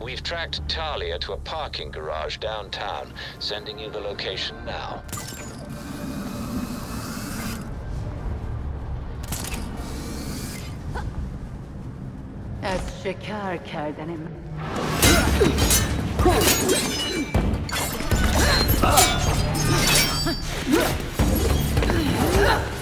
We've tracked Talia to a parking garage downtown, sending you the location now. از شکر کردن من Did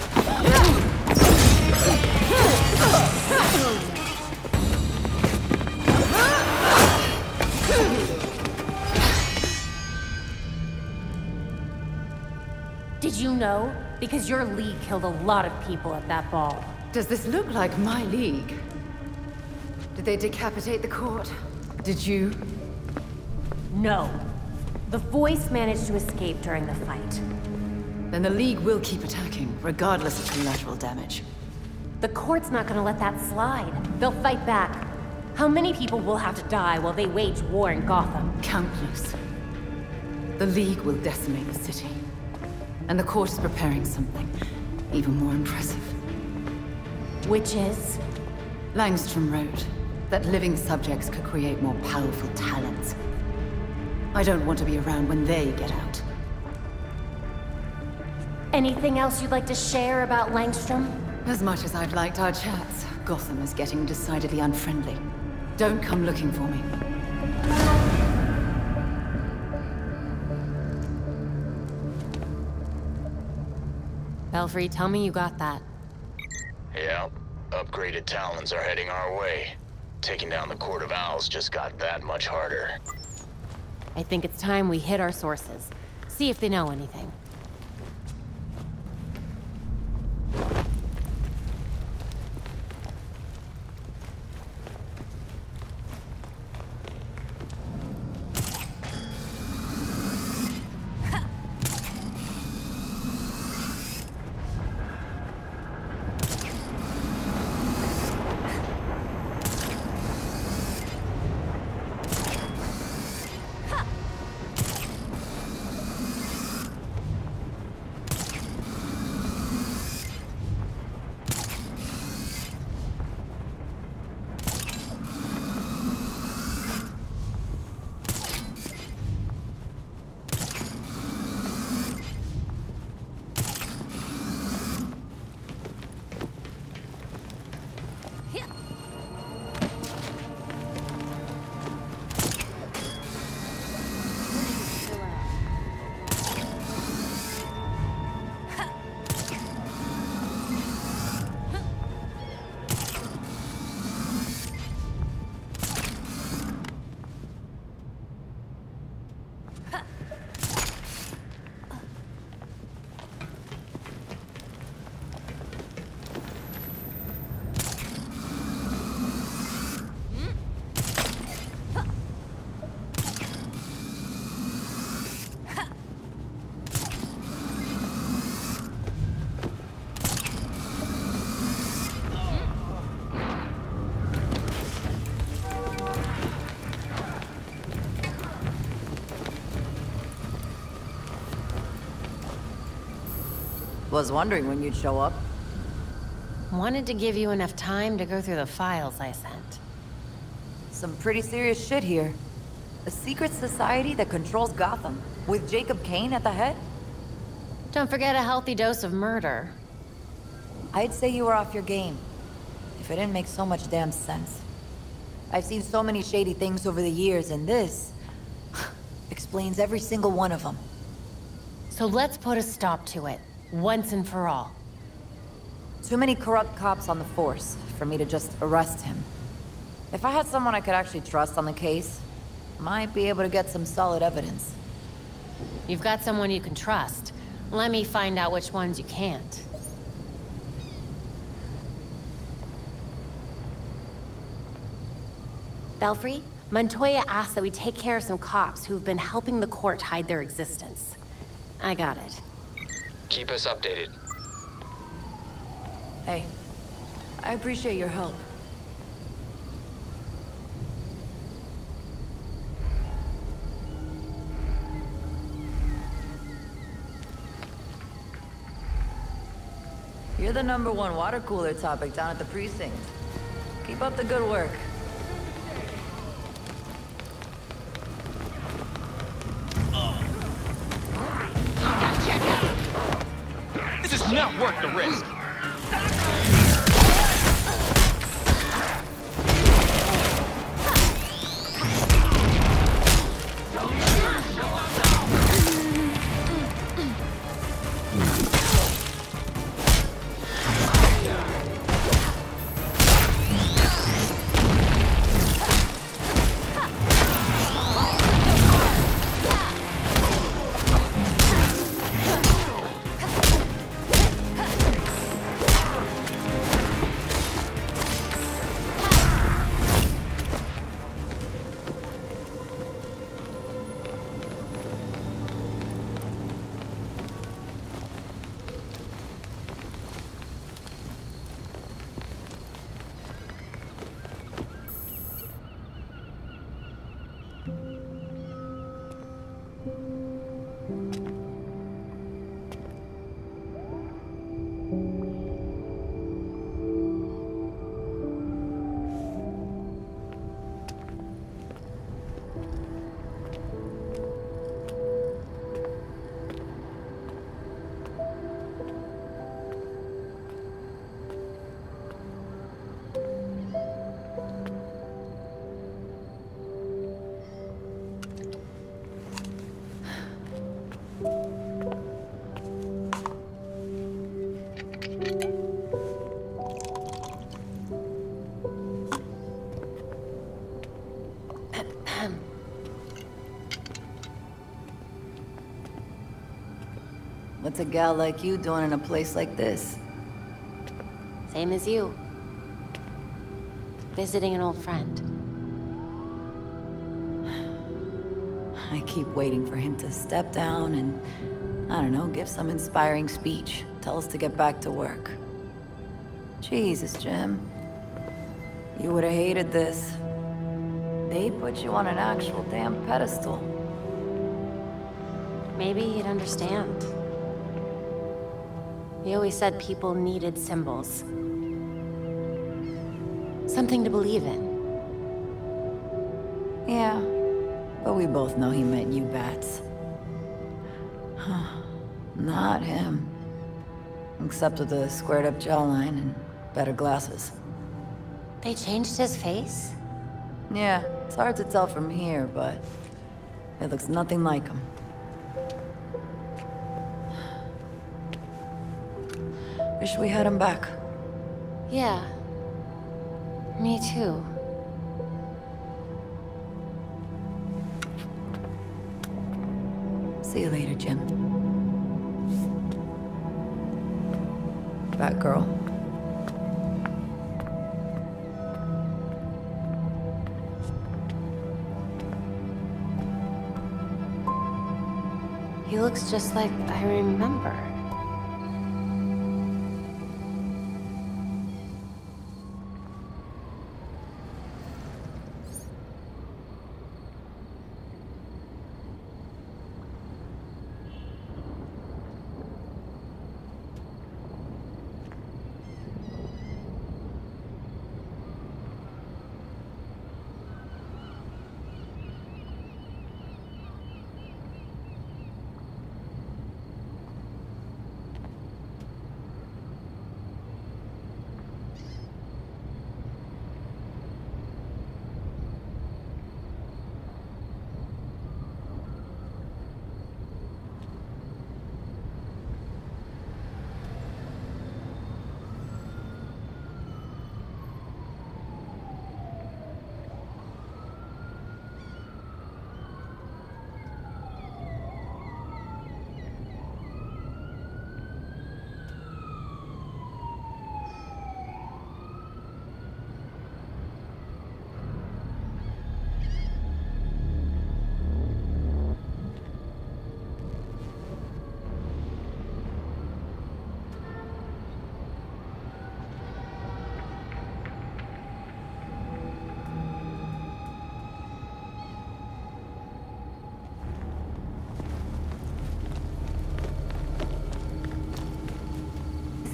You know? Because your league killed a lot of people at that ball. Does this look like my league? Did they decapitate the court? Did you? No. The voice managed to escape during the fight. Then the league will keep attacking, regardless of collateral damage. The court's not gonna let that slide. They'll fight back. How many people will have to die while they wage war in Gotham? Countless. The league will decimate the city. And the court is preparing something even more impressive. Which is? Langstrom wrote that living subjects could create more powerful Talons. I don't want to be around when they get out. Anything else you'd like to share about Langstrom? As much as I've liked our chats, Gotham is getting decidedly unfriendly. Don't come looking for me. Belfry, tell me you got that. Yeah, upgraded Talons are heading our way. Taking down the Court of Owls just got that much harder. I think it's time we hit our sources. See if they know anything. Was wondering when you'd show up. Wanted to give you enough time to go through the files I sent. Some pretty serious shit here. A secret society that controls Gotham, with Jacob Kane at the head? Don't forget a healthy dose of murder. I'd say you were off your game. If it didn't make so much damn sense. I've seen so many shady things over the years, and this... explains every single one of them. So let's put a stop to it, once and for all. Too many corrupt cops on the force for me to just arrest him. If I had someone I could actually trust on the case, might be able to get some solid evidence. You've got someone you can trust. Let me find out which ones you can't. Belfry, Montoya asked that we take care of some cops who've been helping the court hide their existence. I got it. Keep us updated. Hey, I appreciate your help. You're the number one water cooler topic down at the precinct. Keep up the good work. Worth the risk. A gal like you doing in a place like this? Same as you. Visiting an old friend. I keep waiting for him to step down and, I don't know, give some inspiring speech. Tell us to get back to work. Jesus, Jim. You would have hated this. They put you on an actual damn pedestal. Maybe he'd understand. He always said people needed symbols. Something to believe in. Yeah, but we both know he meant you bats. Not him. Except with the squared up jawline and better glasses. They changed his face? Yeah, it's hard to tell from here, but it looks nothing like him. Wish we had him back. Yeah. Me too. See you later, Jim. That girl. He looks just like I remember.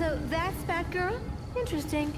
So that's Batgirl? Interesting.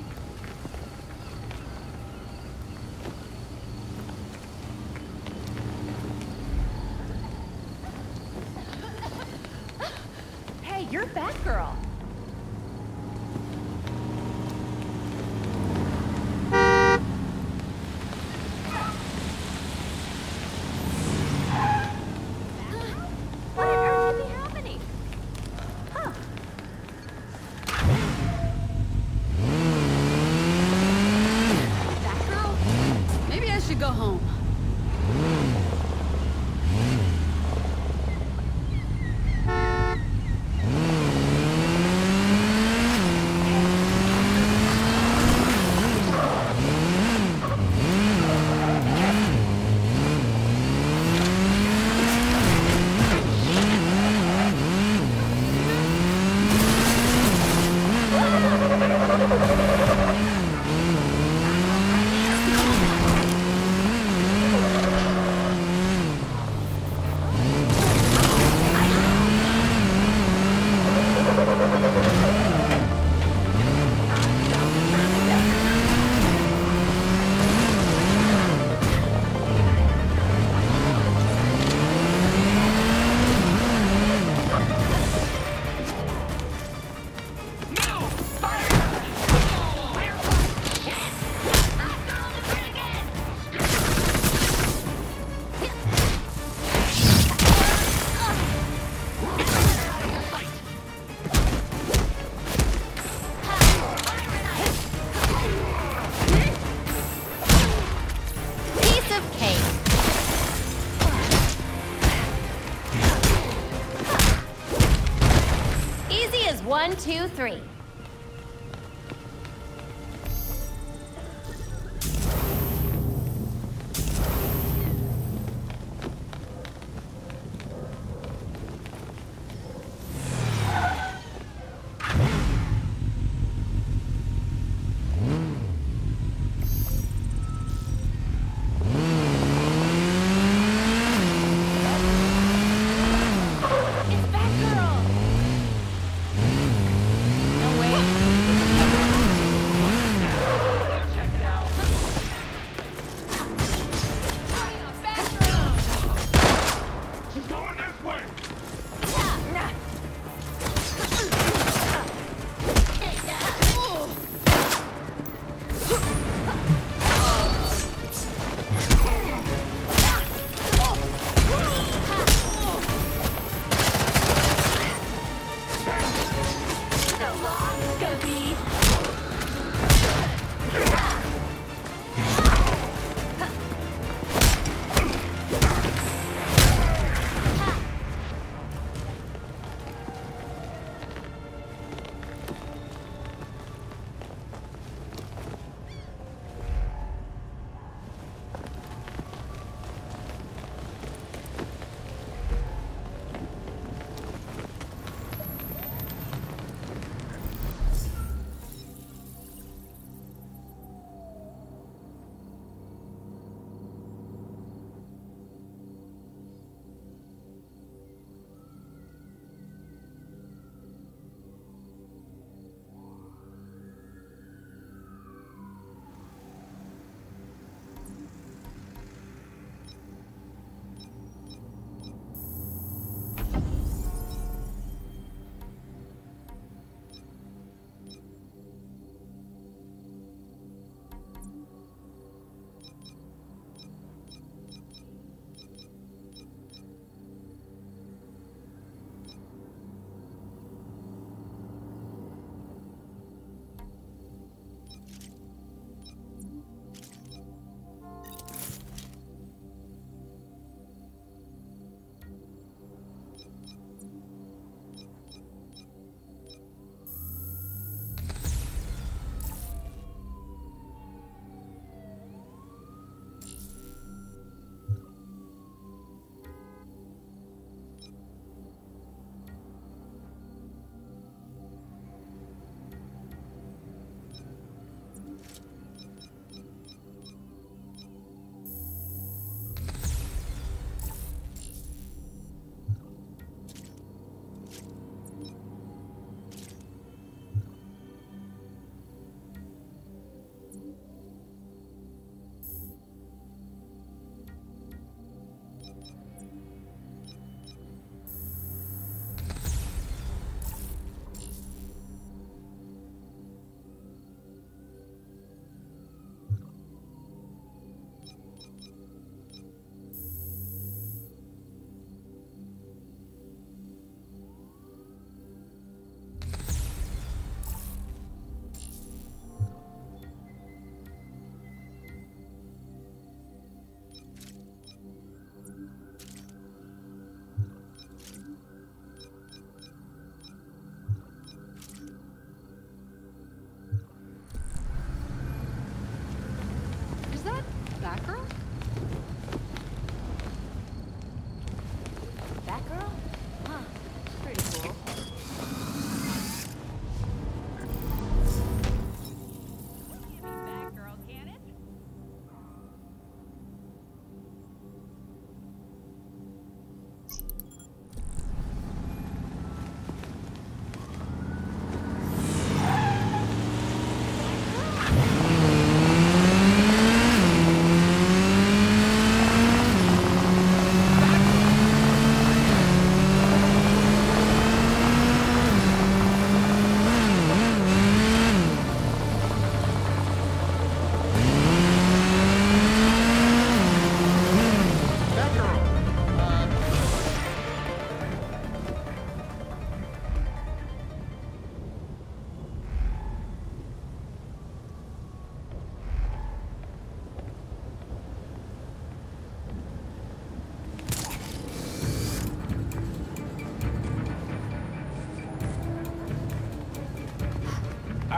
One, two, three.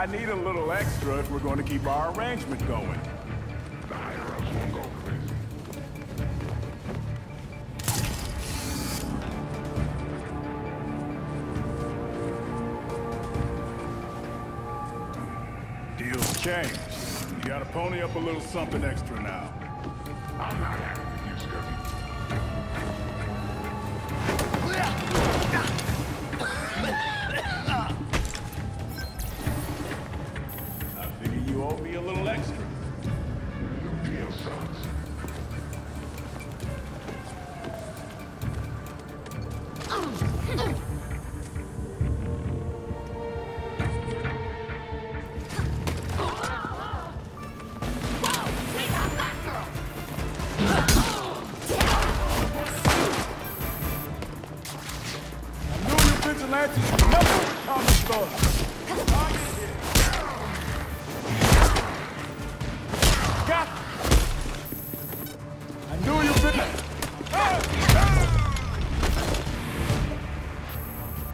I need a little extra if we're going to keep our arrangement going. Deal's changed. You gotta pony up a little something extra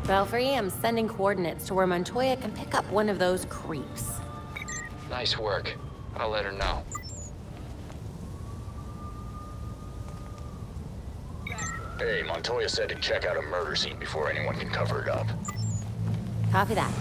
Belfry, I'm sending coordinates to where Montoya can pick up one of those creeps. Nice work. I'll let her know. Hey, Montoya said to check out a murder scene before anyone can cover it up. Copy that.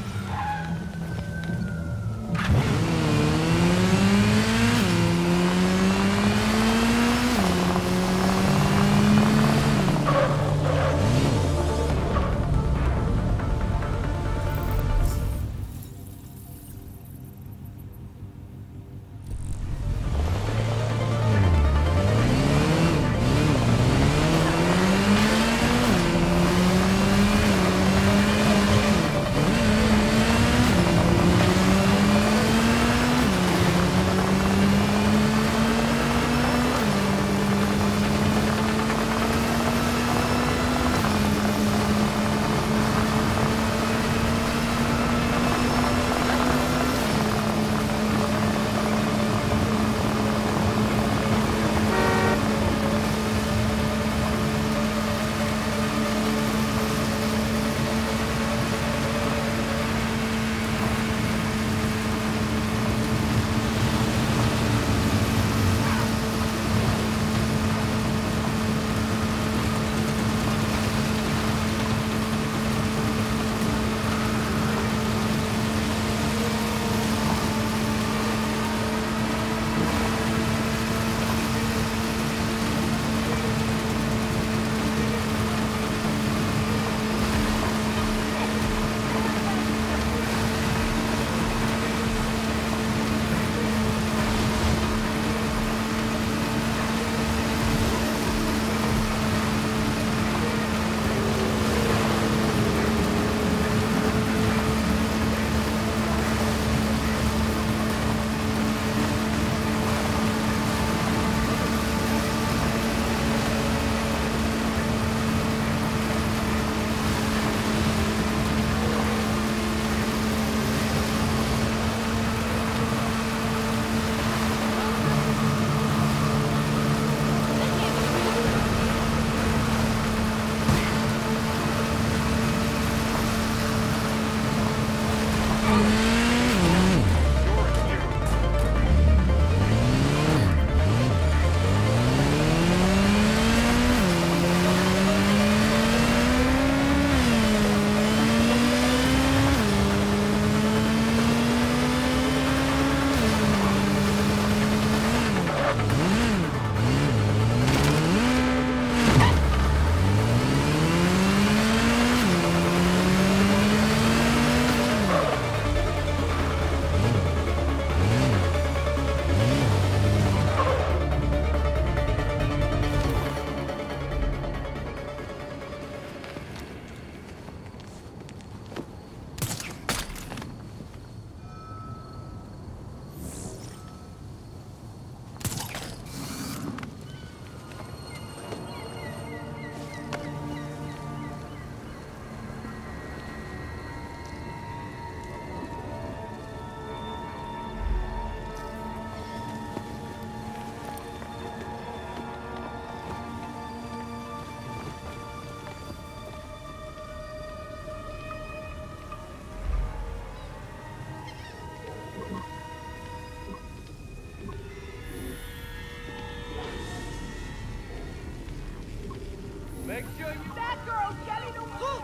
Make sure you... Batgirl's getting away!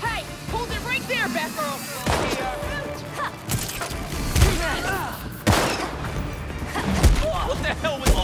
Hey! Hold it right there, Batgirl! What the hell was...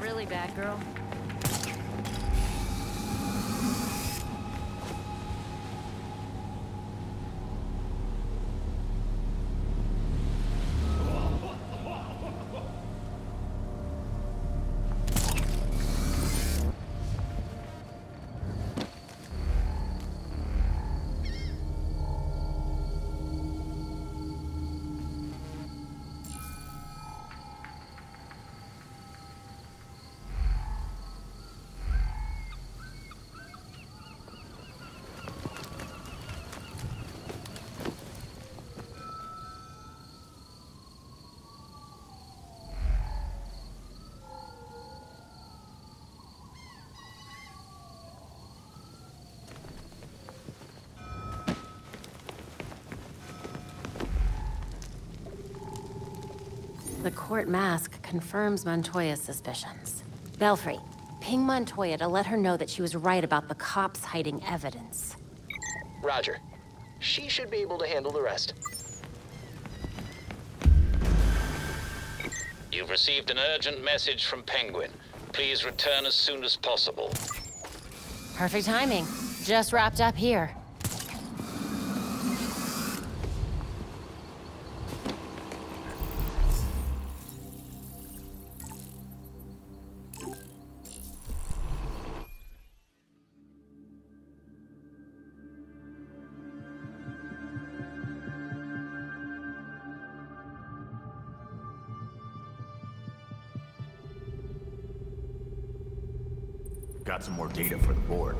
Is bad, really The court mask confirms Montoya's suspicions. Belfry, ping Montoya to let her know that she was right about the cops hiding evidence. Roger. She should be able to handle the rest. You've received an urgent message from Penguin. Please return as soon as possible. Perfect timing. Just wrapped up here. More data for the board.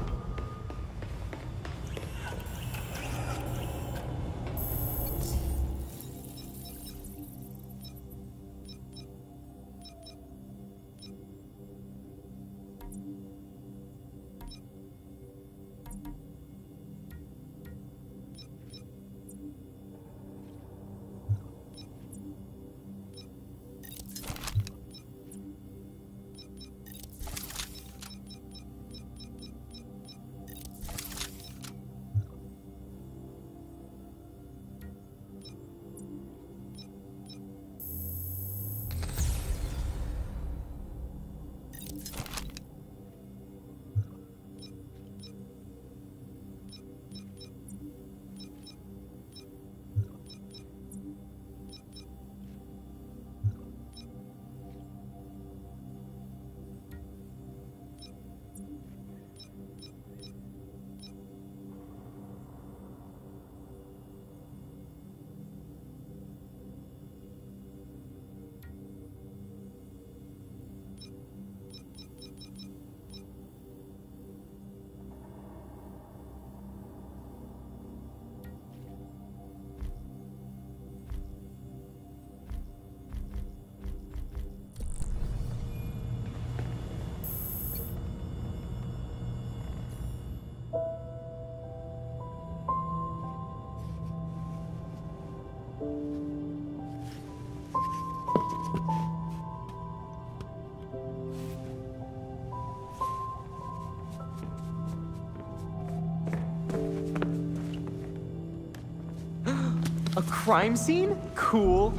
Crime scene? Cool.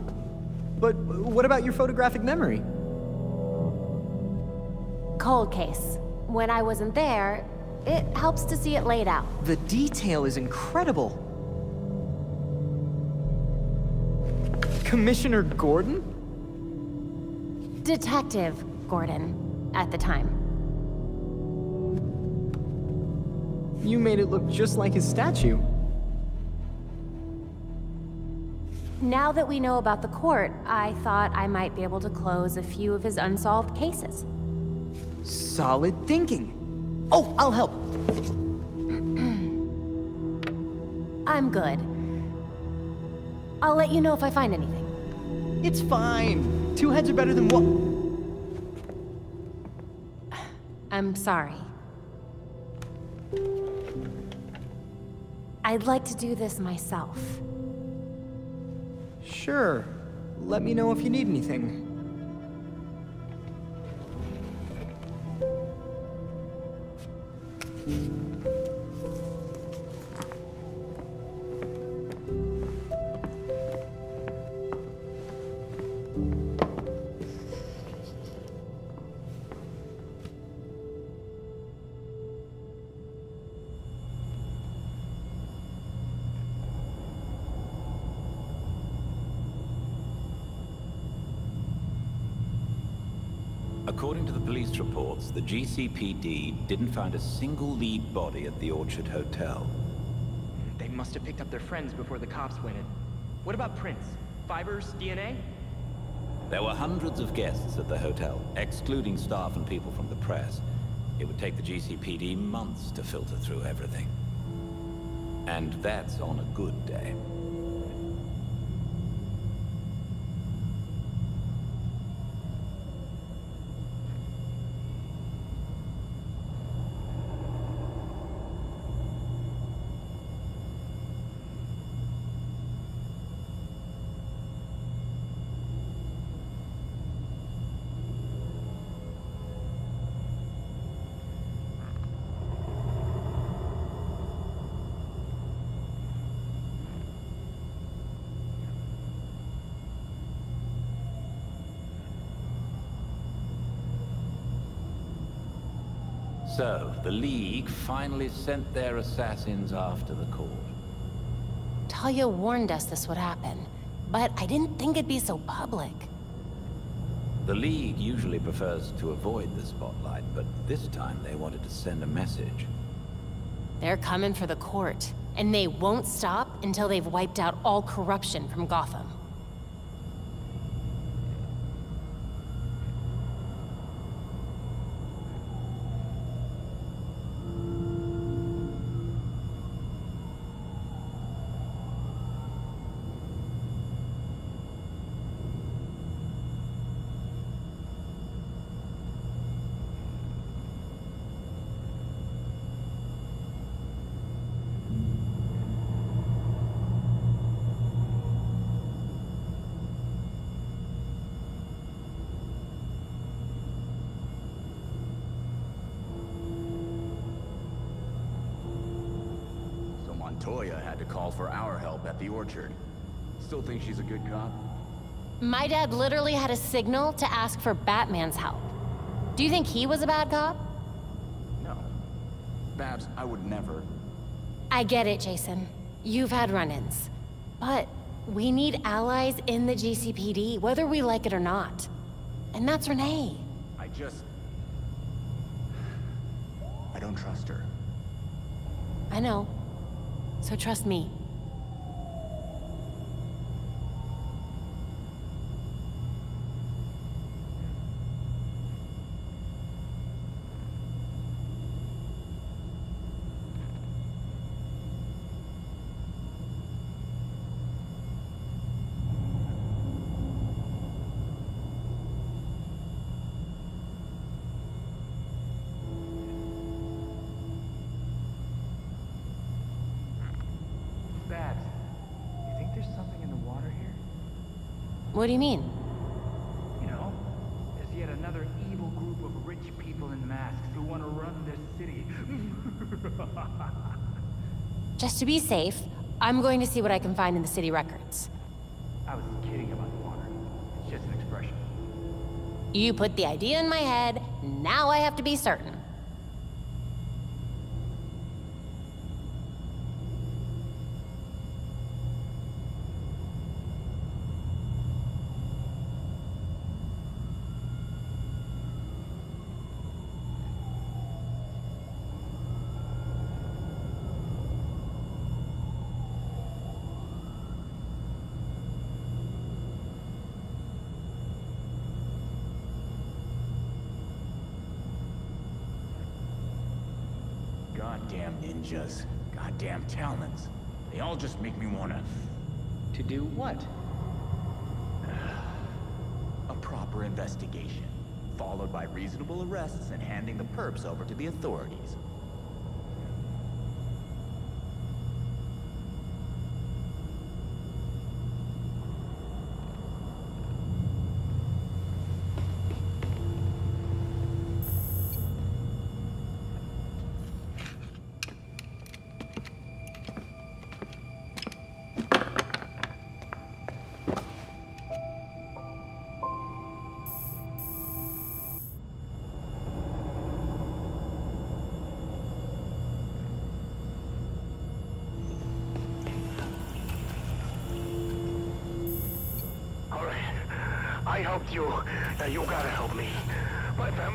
But what about your photographic memory? Cold case. When I wasn't there, it helps to see it laid out. The detail is incredible. Commissioner Gordon? Detective Gordon, at the time. You made it look just like his statue. Now that we know about the court, I thought I might be able to close a few of his unsolved cases. Solid thinking. Oh, I'll help. I'm good. I'll let you know if I find anything. It's fine. Two heads are better than one. I'm sorry. I'd like to do this myself. Sure. Let me know if you need anything. The GCPD didn't find a single lead body at the Orchard Hotel. They must have picked up their friends before the cops went in. What about prints? Fibers? DNA? There were hundreds of guests at the hotel, excluding staff and people from the press. It would take the GCPD months to filter through everything. And that's on a good day. So, the League finally sent their assassins after the court. Talia warned us this would happen, but I didn't think it'd be so public. The League usually prefers to avoid the spotlight, but this time they wanted to send a message. They're coming for the court, and they won't stop until they've wiped out all corruption from Gotham. Good cop? My dad literally had a signal to ask for Batman's help. Do you think he was a bad cop? No. Babs, I would never. I get it, Jason. You've had run-ins. But we need allies in the GCPD, whether we like it or not. And that's Renee. I just... I don't trust her. I know. So trust me. What do you mean? You know, there's yet another evil group of rich people in masks who want to run this city. Just to be safe, I'm going to see what I can find in the city records. I was kidding about the water. It's just an expression. You put the idea in my head, now I have to be certain. Ninjas. Goddamn Talons. They all just make me wanna... To do what? A proper investigation. Followed by reasonable arrests and handing the perps over to the authorities.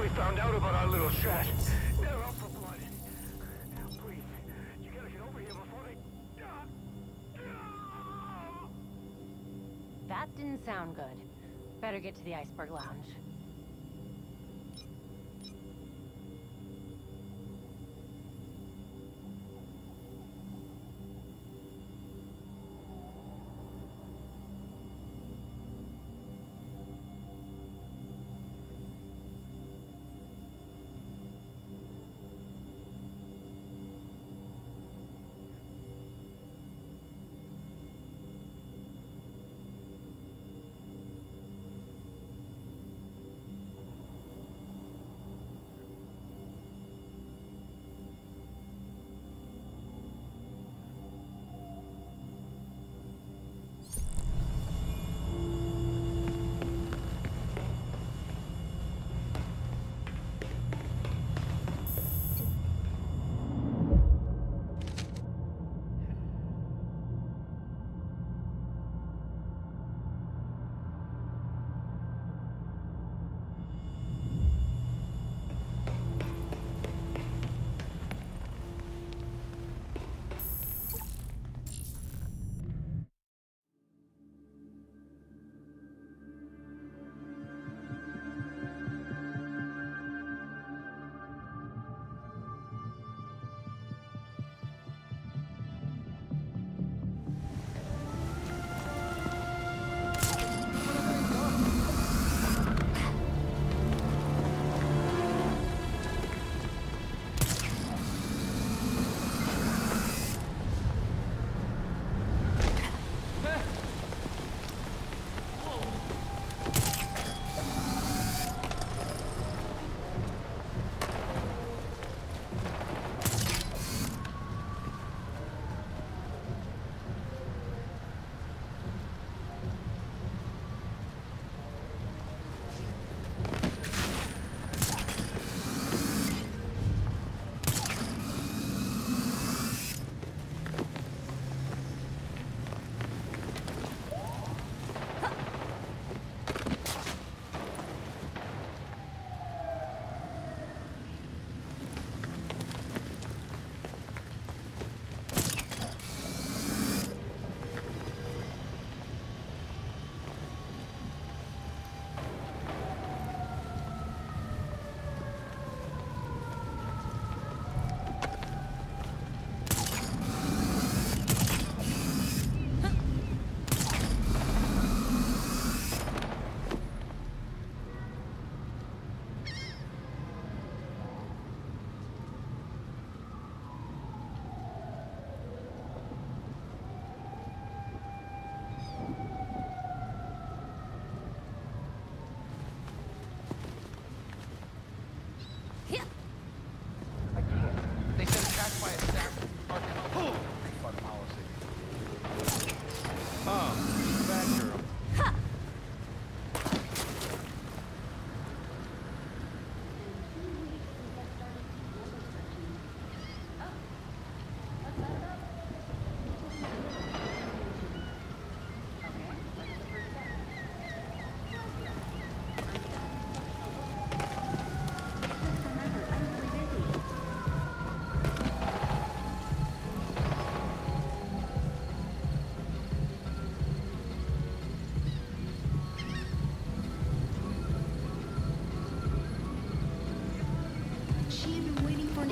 Family found out about our little chat. They're up for blood. Please, you gotta get over here before they... That didn't sound good. Better get to the Iceberg Lounge.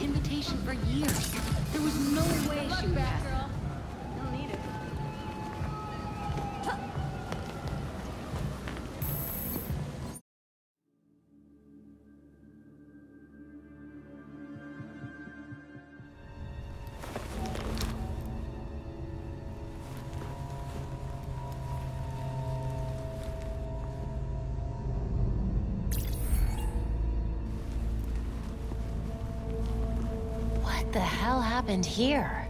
invitation for years. There was no way she would ask happened here?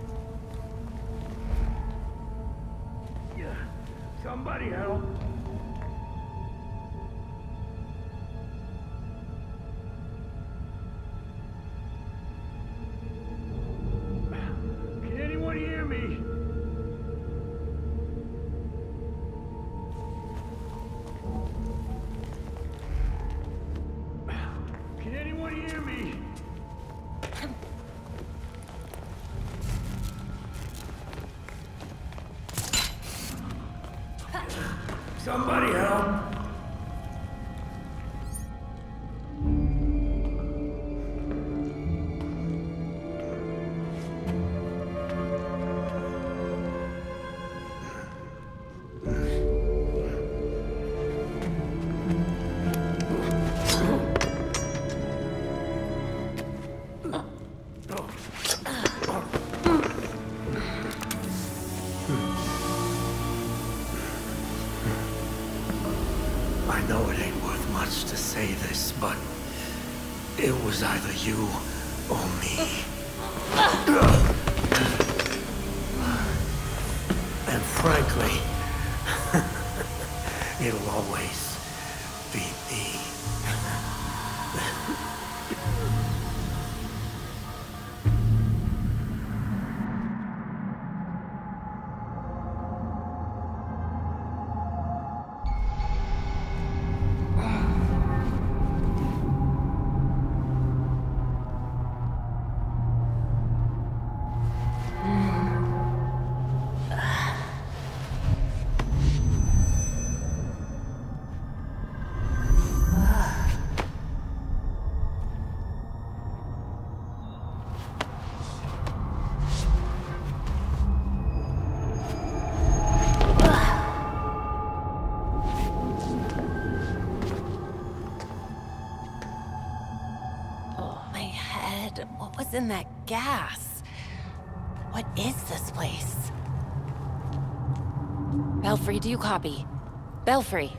In that gas? What is this place? Belfry, do you copy? Belfry.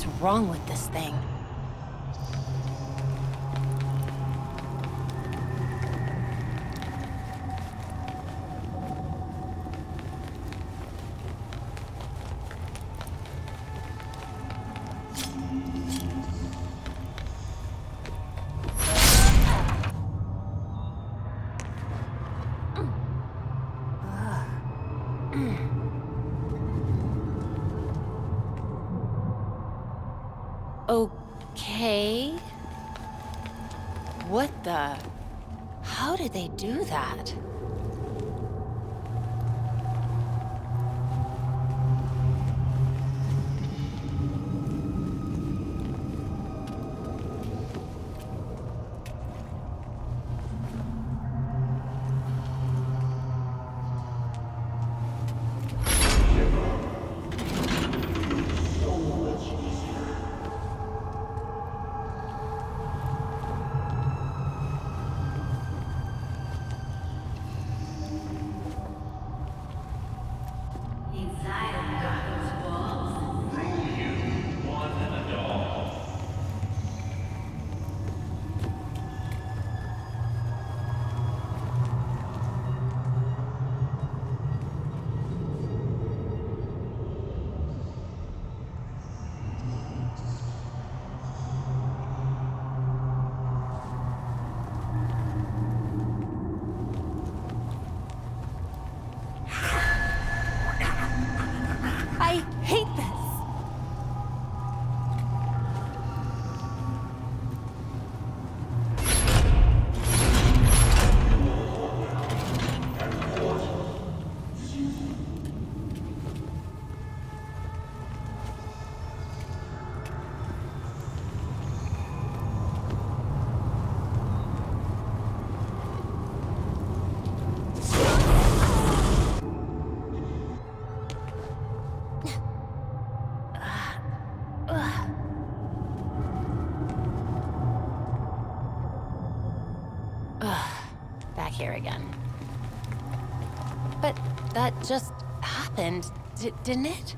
What's wrong with this thing? Okay. What the? How did they do that? Here again. But that just happened, didn't it?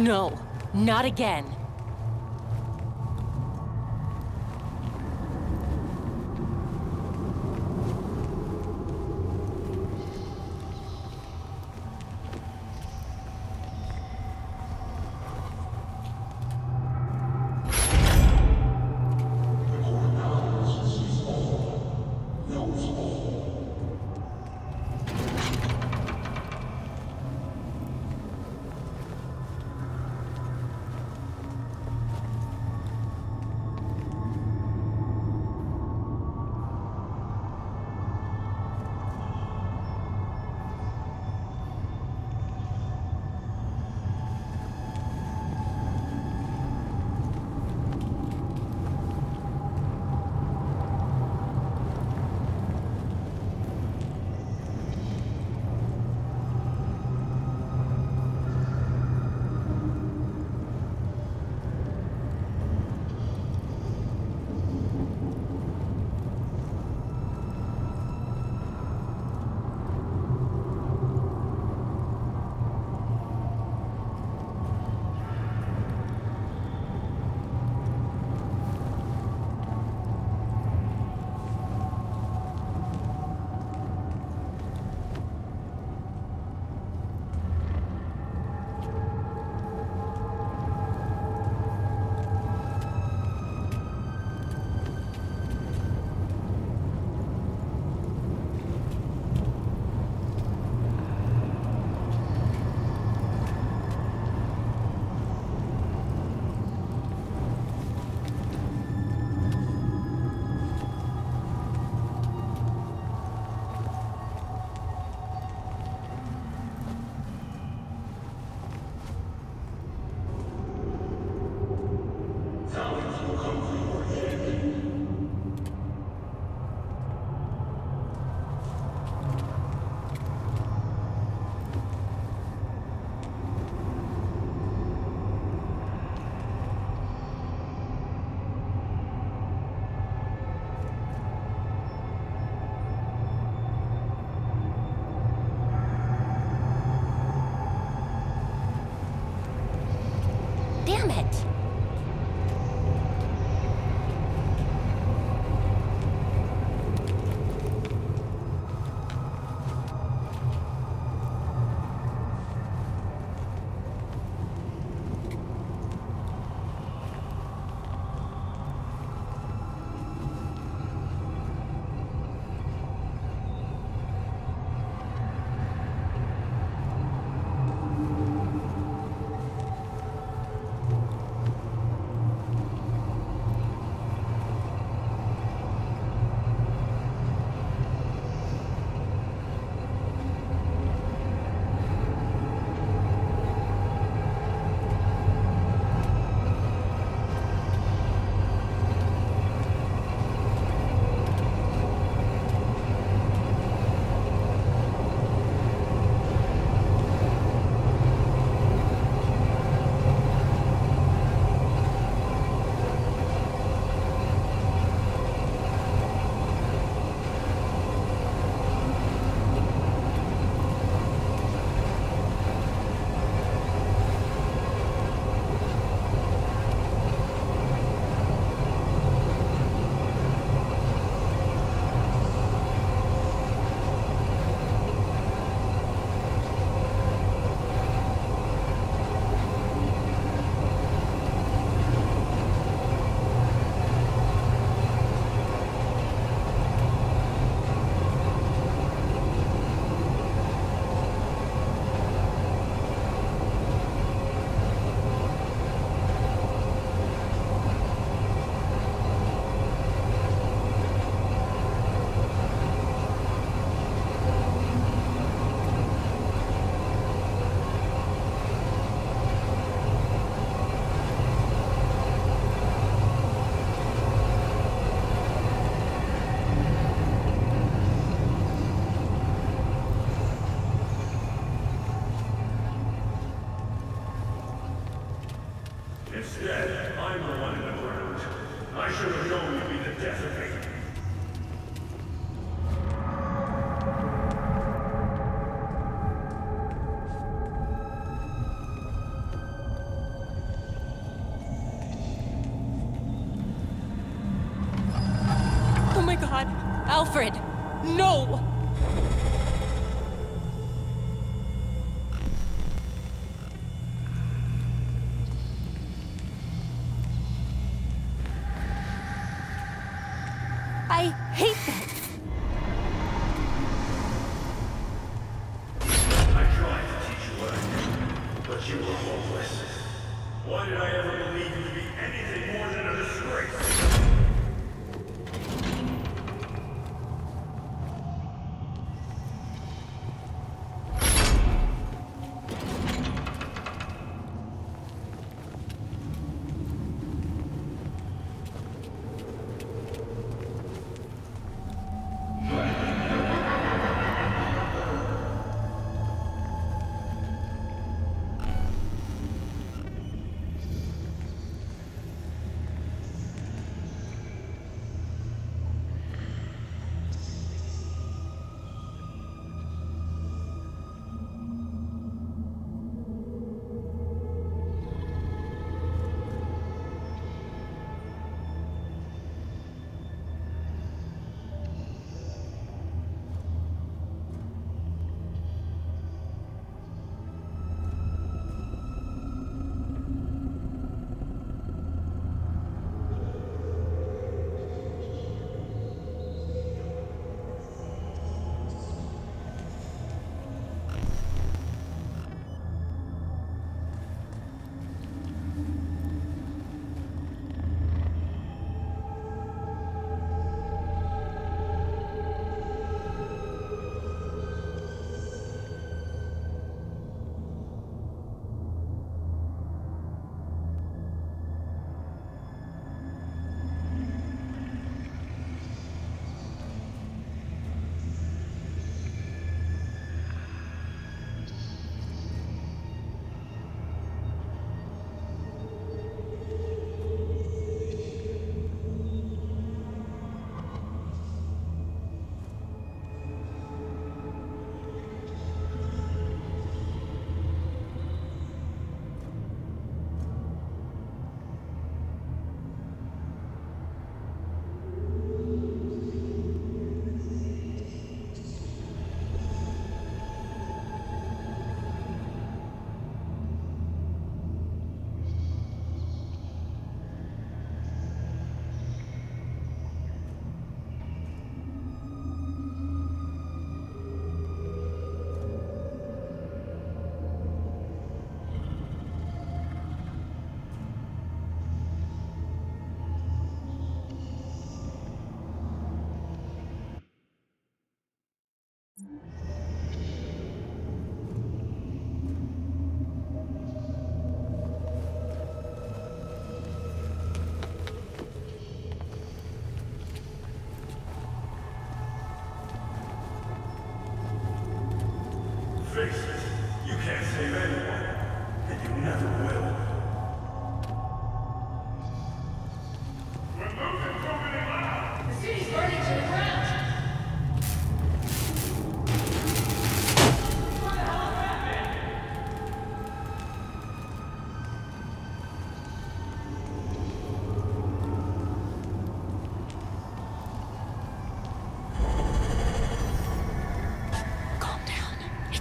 No, not again. Instead, I'm the one in the ground. I should have known you'd be the death of me.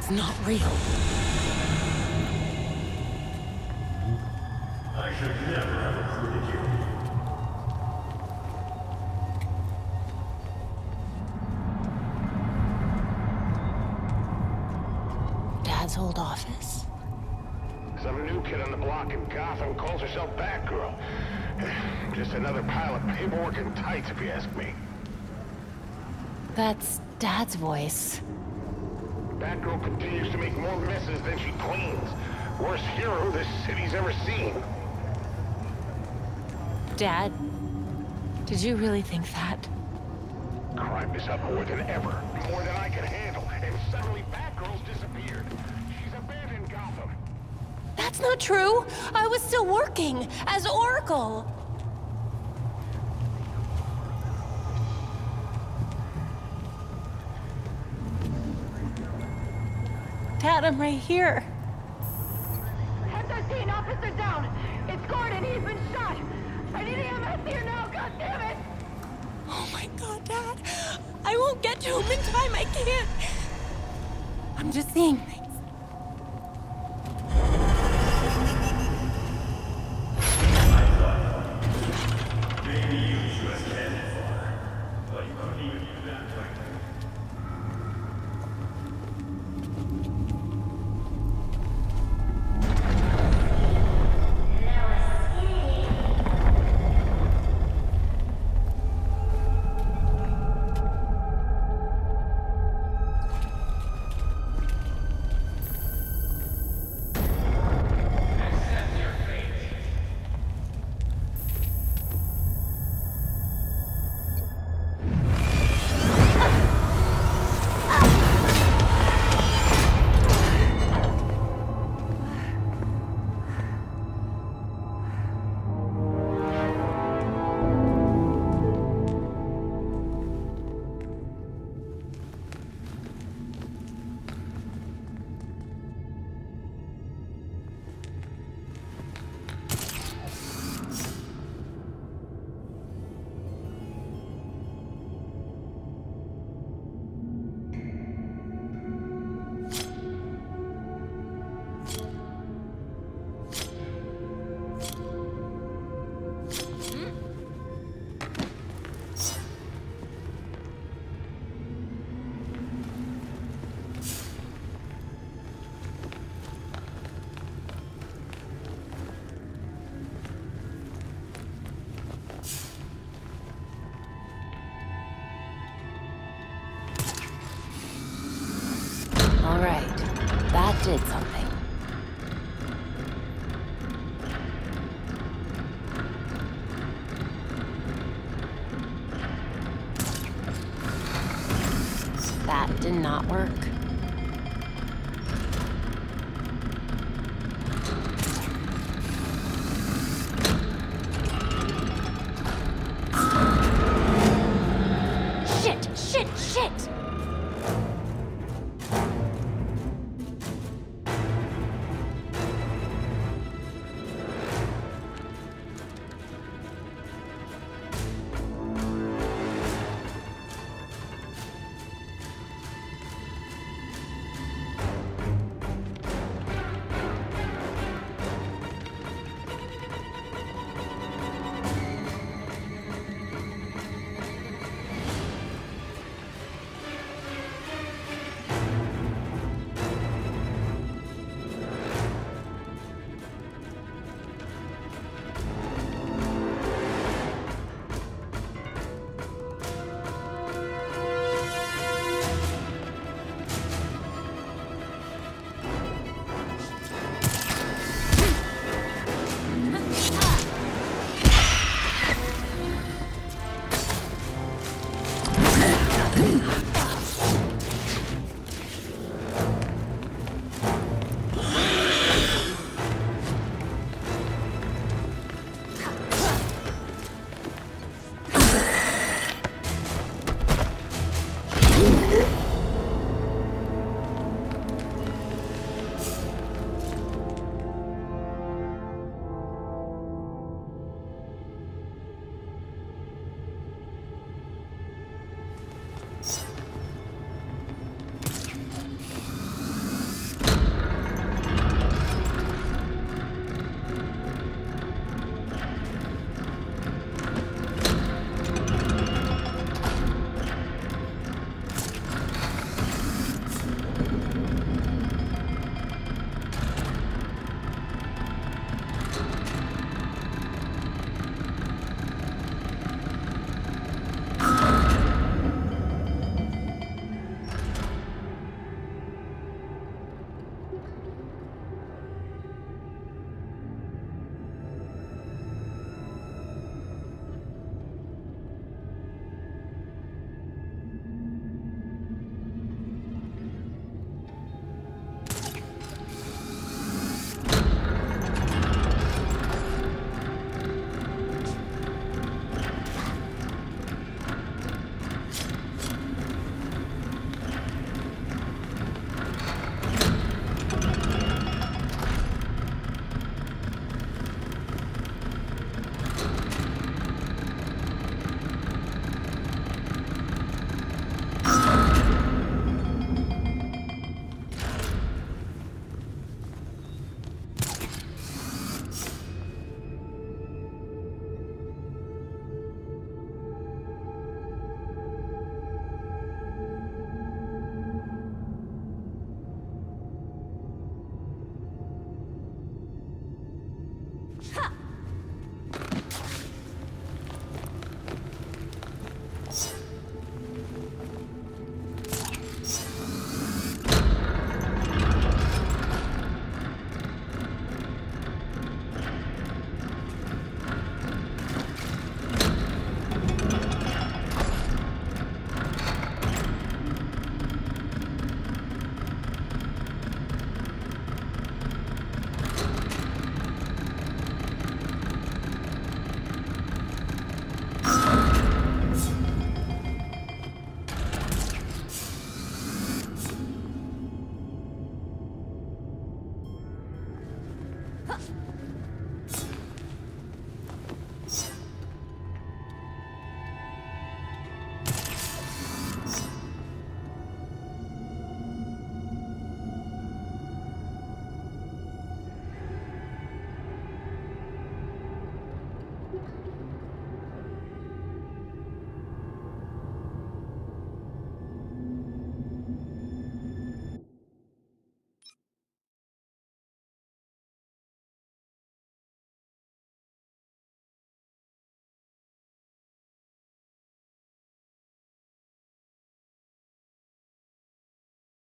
It's not real. I should never have recruited you. Dad's old office. Some new kid on the block in Gotham calls herself Batgirl. Just another pile of paperwork and tights, if you ask me. That's Dad's voice. Batgirl continues to make more messes than she cleans. Worst hero this city's ever seen. Dad, did you really think that? Crime is up more than ever. More than I can handle. And suddenly Batgirl's disappeared. She's abandoned Gotham. That's not true. I was still working as Oracle. I'm right here. S-13 officer down! It's Gordon, he's been shot! I need EMS here now, God damn it! Oh my god, Dad. I won't get to him in time. I can't. I'm just seeing